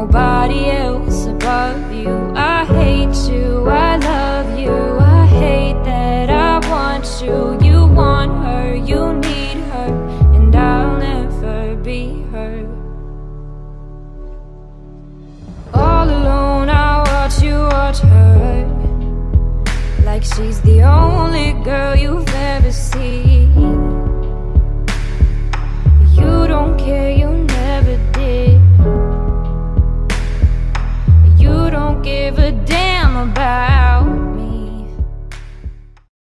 nobody else above you. I hate you, I love you, I hate that I want you. You want her, you need her, and I'll never be her. All alone, I watch you watch her. Like she's the only girl give a